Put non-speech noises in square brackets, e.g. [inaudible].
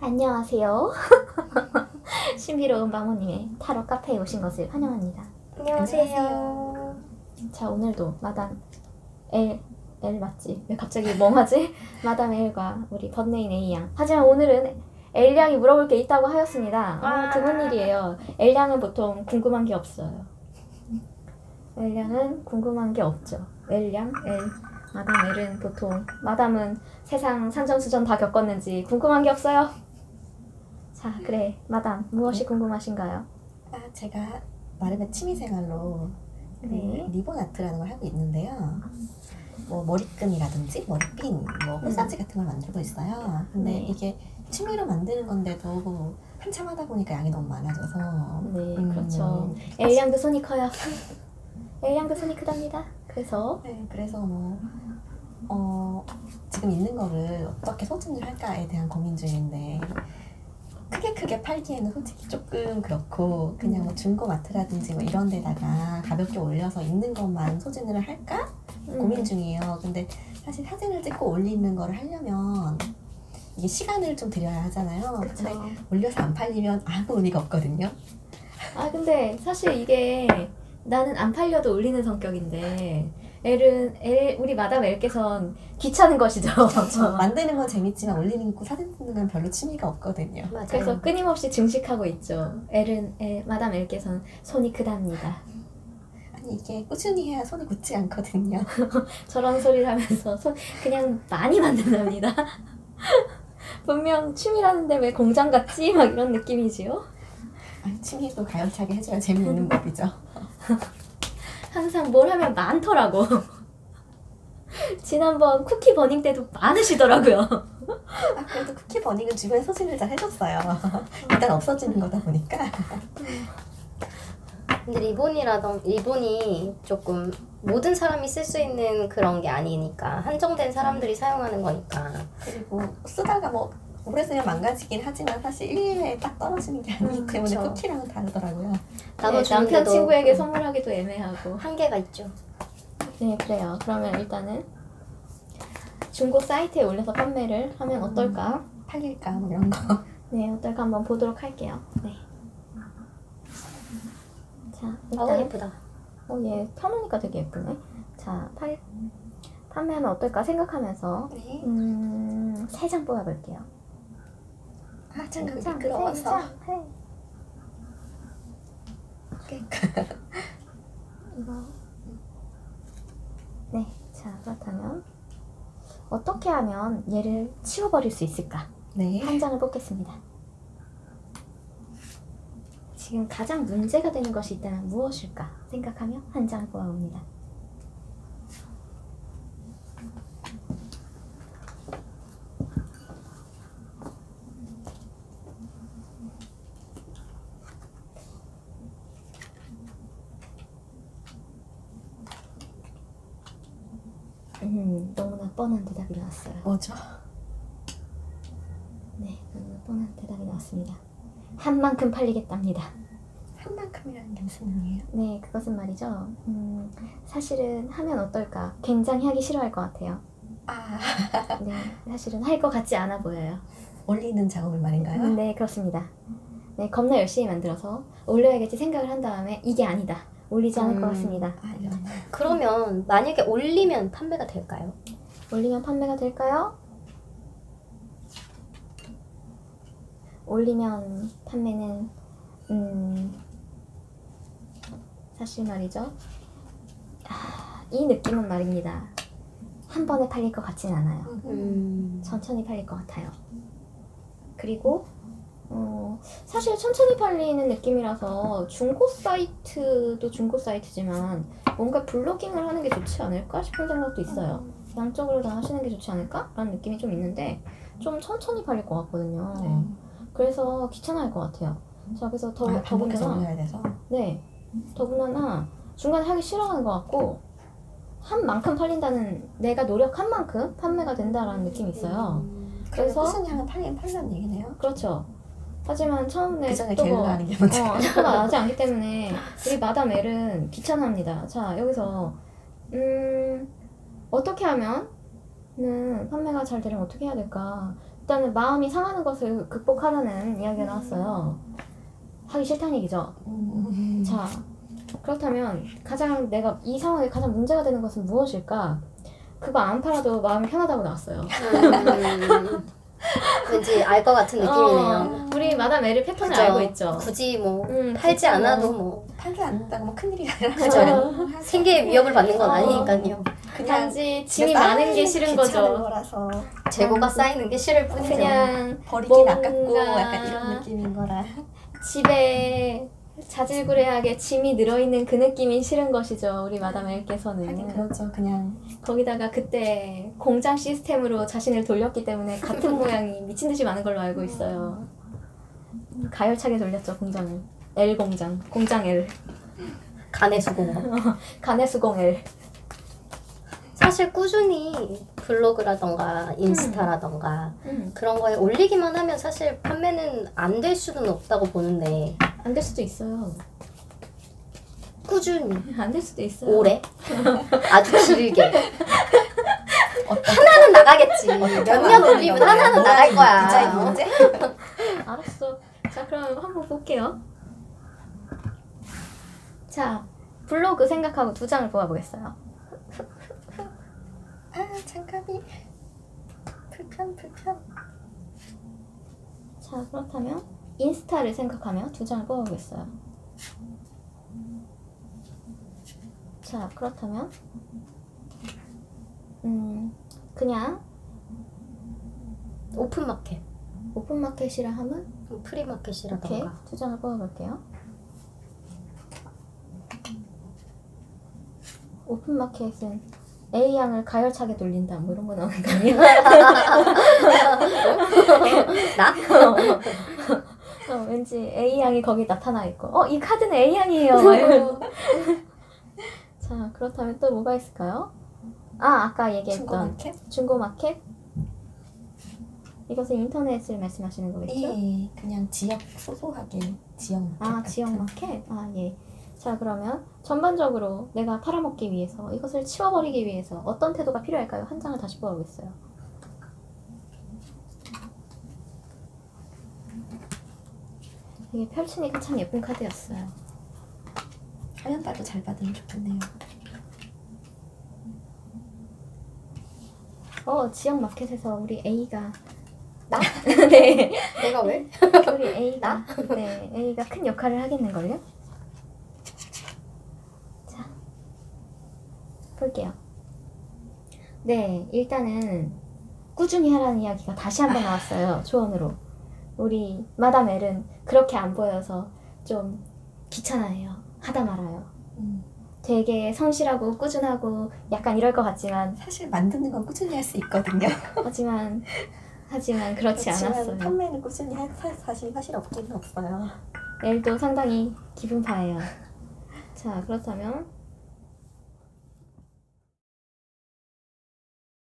안녕하세요. [laughs] 신비로운 마모님의 타로 카페에 오신 것을 환영합니다. 안녕하세요. 자, 오늘도 마담 엘, 엘 맞지? 왜 갑자기 멍하지? [laughs] 마담 엘과 우리 번네인 A양. 하지만 오늘은 엘 양이 물어볼 게 있다고 하였습니다. 와. 어, 드문 일이에요. 엘 양은 보통 궁금한 게 없어요. 엘 양은 궁금한 게 없죠. 엘 양, 엘. 마담 엘은 보통 마담은 세상 산전수전 다 겪었는지 궁금한 게 없어요. 자, 그래. 마담 무엇이 궁금하신가요? 아, 제가 나름의 취미생활로 그 네. 리본 아트라는 걸 하고 있는데요. 뭐 머리끈이라든지 머리핀, 뭐 호사지 같은 걸 만들고 있어요. 근데 네. 이게 취미로 만드는 건데도 한참 하다 보니까 양이 너무 많아져서 네, 음, 그렇죠. 엘양도 손이 커요. [laughs] 엘양도 손이 크답니다. 그래서 네, 그래서 뭐 어, 지금 있는 거를 어떻게 소진을 할까에 대한 고민 중인데 크게 크게 팔기에는 솔직히 조금 그렇고 그냥 뭐 중고 마트라든지 뭐 이런 데다가 가볍게 올려서 있는 것만 소진을 할까 음, 고민 중이에요. 근데 사실 사진을 찍고 올리는 거를 하려면 이게 시간을 좀 들여야 하잖아요. 그쵸. 근데 올려서 안 팔리면 아무 의미가 없거든요. 아 근데 사실 이게 나는 안 팔려도 올리는 성격인데 엘은 엘 우리 마담 엘께선 귀찮은 것이죠. [laughs] 만드는 건 재밌지만 올리는 거 사진 찍는 건 별로 취미가 없거든요. 맞아요. 그래서 끊임없이 증식하고 있죠. 엘은 엘 마담 엘께선 손이 크답니다. 아니 이게 꾸준히 해야 손이 굳지 않거든요. [laughs] 저런 소리를 하면서 손 그냥 많이 만든답니다. [laughs] 분명 취미라는데 왜 공장 같지? 막 이런 느낌이지요. 아니, 취미도 가열차게 해줘야 재미있는 법이죠. 항상 뭘 하면 많더라고. [laughs] 지난번 쿠키 버닝 때도 많으시더라고요. 아, 그래도 쿠키 버닝은 주변에 소진을 잘 해줬어요. [laughs] 일단 없어지는 거다 보니까. 근데 리본이라던 리본이 조금 모든 사람이 쓸 수 있는 그런 게 아니니까 한정된 사람들이 사용하는 거니까 그리고 쓰다가 뭐 오래 쓰면 망가지긴 하지만 사실 1, 2회에 딱 떨어지는 게 아니기 음, 때문에 그쵸. 쿠키랑은 다르더라고요. 네, 나눠 남편 친구에게 선물하기도 애매하고. 한계가 있죠. 네, 그래요. 그러면 일단은 중고 사이트에 올려서 판매를 하면 어떨까? 팔릴까 뭐 이런 거. [laughs] 네, 어떨까 한번 보도록 할게요. 네. 자, 일단 예쁘다. 어, 얘 펴놓으니까 되게 예쁘네. 자, 팔 판매하면 어떨까 생각하면서 네. 음, 세장 뽑아볼게요. 아, 참세 장, 미끄러워서. 이거. 네, 자 그렇다면 어떻게 하면 얘를 치워버릴 수 있을까? 네. 한 장을 뽑겠습니다. 지금 가장 문제가 되는 것이 있다면 무엇일까 생각하며 한 장을 뽑아봅니다. 음, 너무나 뻔한 대답이 나왔어요. 뭐죠? 네, 너무나 뻔한 대답이 나왔습니다. 한 만큼 팔리겠답니다. 한 만큼이라는 게 무슨 의미예요? 네, 그것은 말이죠. 음, 사실은 하면 어떨까? 굉장히 하기 싫어할 것 같아요. 아, 네, 사실은 할 것 같지 않아 보여요. 올리는 작업을 말인가요? 음, 네, 그렇습니다. 네, 겁나 열심히 만들어서 올려야겠지 생각을 한 다음에 이게 아니다. 올리지 않을 것 음. 같습니다. 아, 이런. 그러면 만약에 올리면 판매가 될까요? 올리면 판매가 될까요? 올리면 판매는 음 사실 말이죠. 아, 이 느낌은 말입니다. 한 번에 팔릴 것 같진 않아요. 음. 천천히 팔릴 것 같아요. 그리고 어, 사실 천천히 팔리는 느낌이라서 중고 사이트도 중고 사이트지만 뭔가 블로깅을 하는 게 좋지 않을까 싶은 생각도 있어요. 양쪽으로 다 하시는 게 좋지 않을까? 라는 느낌이 좀 있는데 좀 천천히 팔릴 것 같거든요. 네. 그래서 귀찮아할 것 같아요. 자, 그래서 더, 아, 더군다나 올려야 돼서. 네. 더군다나 중간에 하기 싫어하는 것 같고 한 만큼 팔린다는 내가 노력한 만큼 판매가 된다라는 느낌이 있어요. 그래서 그래서 꾸준히 하면 팔리는 얘기네요. 그렇죠. 하지만 처음에 그 전에 속도가- 게을러 하는 게 문제예요. 어, 속도가 나지 않기 때문에 [laughs] 우리 마담 엘은 귀찮아합니다. 자 여기서 음 어떻게 하면 판매가 잘 되려면 어떻게 해야 될까? 일단은 마음이 상하는 것을 극복하라는 이야기가 나왔어요. 하기 싫다는 얘기죠. 음. 자, 그렇다면 가장 내가 이 상황에 가장 문제가 되는 것은 무엇일까? 그거 안 팔아도 마음이 편하다고 나왔어요. [laughs] 음, 왠지 알 것 같은 느낌이네요. 어, 우리 마담 에르 패턴을 그죠. 알고 있죠. 굳이 뭐 음, 팔지 굳이 않아도 뭐. 뭐 팔지 않는다고 뭐 큰일이 아니라. 생계에 위협을 받는 건 어. 아니니까요. 그냥 단지 짐이 많은 게 싫은 거죠. 거라서 재고가 쌓이는 게 싫을 뿐이죠. 그냥 버리긴 아깝고 약간 이런 느낌인 거라. 집에 자질구레하게 짐이 늘어있는 그 느낌이 싫은 것이죠. 우리 마담 하긴 엘께서는. 그렇죠. 그냥 거기다가 그때 공장 시스템으로 자신을 돌렸기 때문에 같은 [laughs] 모양이 미친 듯이 많은 걸로 알고 있어요. 가열차게 돌렸죠 공장을. L 공장, 공장 L, 간의 수공업. [laughs] 가내수공 L. 사실 꾸준히 블로그라던가 인스타라던가 음, 그런 거에 올리기만 하면 사실 판매는 안 될 수는 없다고 보는데 안 될 수도 있어요. 꾸준히 [laughs] 안 될 수도 있어요. 오래 [laughs] 아주 길게 하나는 나가겠지 몇 년 올리면 하나는 나갈 디자인 거야 문제? [laughs] 알았어. 자, 그럼 한번 볼게요. 자, 블로그 생각하고 두 장을 뽑아보겠어요. 아 장갑이 불편 불편. 자, 그렇다면 인스타를 생각하며 두 장을 뽑아보겠어요. 자, 그렇다면 음, 그냥 오픈마켓 오픈마켓이라 하면 프리마켓이라던가 두 장을 뽑아볼게요. 오픈마켓은 A 양을 가열차게 돌린다 뭐 이런 거 나오는 거 아니야? [laughs] 나? [laughs] 어, 왠지 A 양이 거기 나타나 있고 어 이 카드는 A 양이에요. 막 이러고. 자 그렇다면 또 뭐가 있을까요? 아 아까 얘기했던 중고마켓? 중고마켓 이것은 인터넷을 말씀하시는 거겠죠? 예, 그냥 지역 소소하게 지역 마켓. 아 같은. 지역 마켓? 아 예. 자 그러면 전반적으로 내가 팔아먹기 위해서 이것을 치워버리기 위해서 어떤 태도가 필요할까요? 한 장을 다시 뽑아보겠어요. 이게 펼치니까 참 예쁜 카드였어요. 하면 봐도 잘 받으면 좋겠네요. 어 지역 마켓에서 우리 A가 나? [laughs] 네. 내가 왜? [laughs] 우리 A가 네 A가 큰 역할을 하겠는걸요? 자 볼게요. 네 일단은 꾸준히 하라는 이야기가 다시 한 번 나왔어요 조언으로. 우리 마담 엘은 그렇게 안 보여서 좀 귀찮아해요. 하다 말아요. 음, 되게 성실하고 꾸준하고 약간 이럴 것 같지만 사실 만드는 건 꾸준히 할 수 있거든요. [laughs] 하지만 하지만 그렇지 그렇지만 않았어요. 판매는 꾸준히 할 사- 사실 사실 없기는 없어요. 엘도 상당히 기분 파예요. 자, 그렇다면